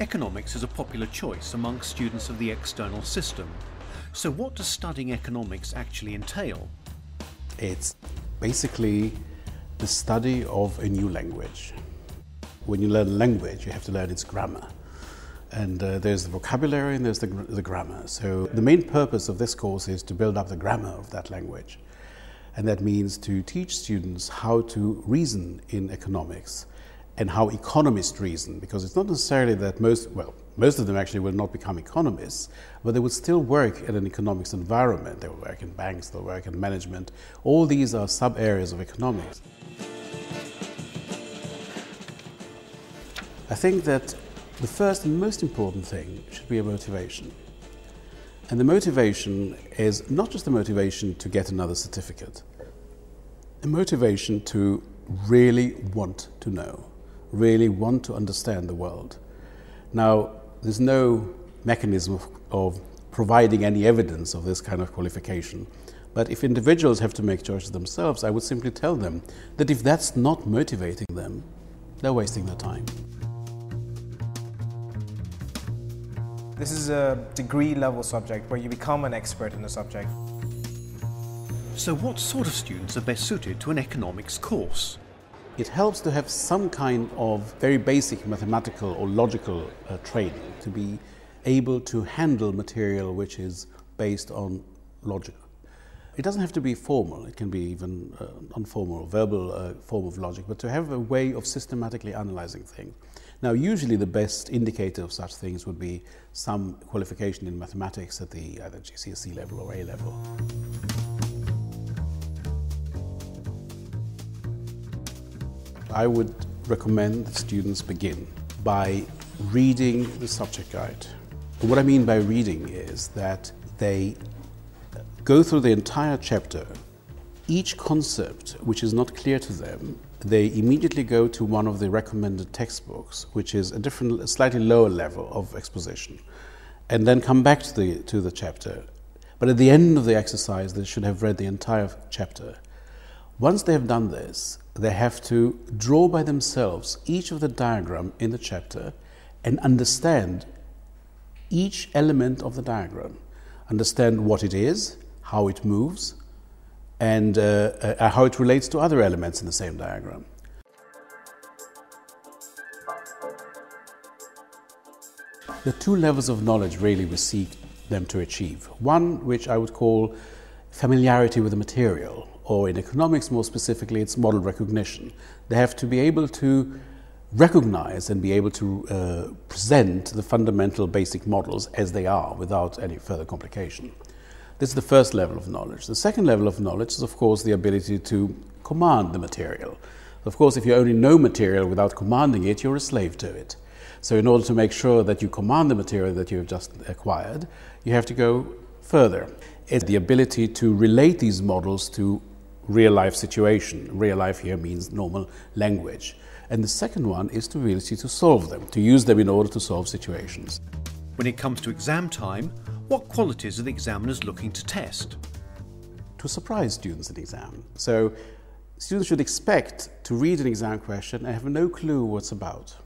Economics is a popular choice amongst students of the external system. So what does studying economics actually entail? It's basically the study of a new language. When you learn a language, you have to learn its grammar. And uh, there's the vocabulary and there's the, the grammar. So the main purpose of this course is to build up the grammar of that language. And that means to teach students how to reason in economics and how economists reason, because it's not necessarily that most, well, most of them actually will not become economists, but they would still work in an economics environment. They will work in banks, they'll work in management. All these are sub areas of economics. I think that the first and most important thing should be a motivation. And the motivation is not just the motivation to get another certificate, a motivation to really want to know really want to understand the world. Now, there's no mechanism of, of providing any evidence of this kind of qualification. But if individuals have to make choices themselves, I would simply tell them that if that's not motivating them, they're wasting their time. This is a degree level subject where you become an expert in the subject. So what sort of students are best suited to an economics course? It helps to have some kind of very basic mathematical or logical uh, training to be able to handle material which is based on logic. It doesn't have to be formal, it can be even uh, informal or verbal uh, form of logic, but to have a way of systematically analyzing things. Now, usually the best indicator of such things would be some qualification in mathematics at the either GCSE level or A level. I would recommend that students begin by reading the subject guide. And what I mean by reading is that they go through the entire chapter. Each concept which is not clear to them, they immediately go to one of the recommended textbooks, which is a different, a slightly lower level of exposition, and then come back to the, to the chapter. But at the end of the exercise, they should have read the entire chapter. Once they have done this, they have to draw by themselves each of the diagram in the chapter and understand each element of the diagram, understand what it is, how it moves, and uh, uh, how it relates to other elements in the same diagram. The two levels of knowledge really we seek them to achieve. One, which I would call familiarity with the material, or in economics more specifically, it's model recognition. They have to be able to recognize and be able to uh, present the fundamental basic models as they are without any further complication. This is the first level of knowledge. The second level of knowledge is, of course, the ability to command the material. Of course, if you only know material without commanding it, you're a slave to it. So, in order to make sure that you command the material that you've just acquired, you have to go further. It's the ability to relate these models to real life situation. Real life here means normal language. And the second one is the ability to solve them, to use them in order to solve situations. When it comes to exam time, what qualities are the examiners looking to test? To surprise students in exam. So students should expect to read an exam question and have no clue what's about.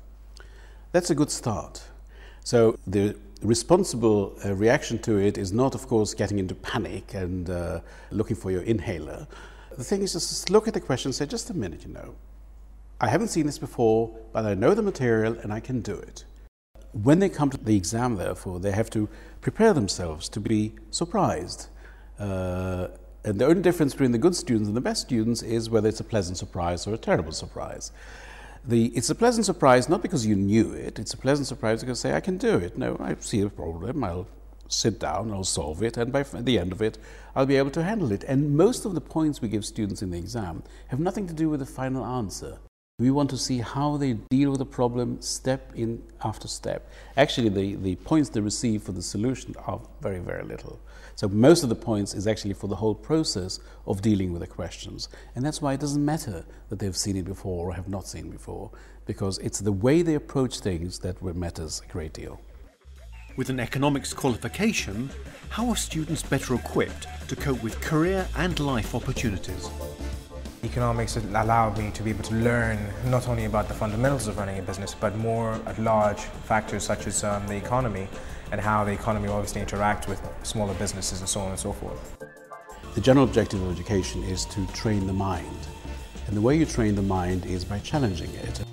That's a good start. So the responsible uh, reaction to it is not, of course, getting into panic and uh, looking for your inhaler, the thing is just look at the question and say, just a minute, you know, I haven't seen this before, but I know the material and I can do it. When they come to the exam, therefore, they have to prepare themselves to be surprised. Uh, and the only difference between the good students and the best students is whether it's a pleasant surprise or a terrible surprise. The, it's a pleasant surprise not because you knew it, it's a pleasant surprise because say, I can do it. No, I see a problem, I'll sit down, I'll solve it, and by the end of it, I'll be able to handle it. And most of the points we give students in the exam have nothing to do with the final answer. We want to see how they deal with the problem step in after step. Actually, the, the points they receive for the solution are very, very little. So most of the points is actually for the whole process of dealing with the questions. And that's why it doesn't matter that they've seen it before or have not seen before, because it's the way they approach things that matters a great deal. With an economics qualification, how are students better equipped to cope with career and life opportunities? economics allowed me to be able to learn not only about the fundamentals of running a business, but more at large factors such as um, the economy and how the economy obviously interacts with smaller businesses and so on and so forth. The general objective of education is to train the mind. And the way you train the mind is by challenging it.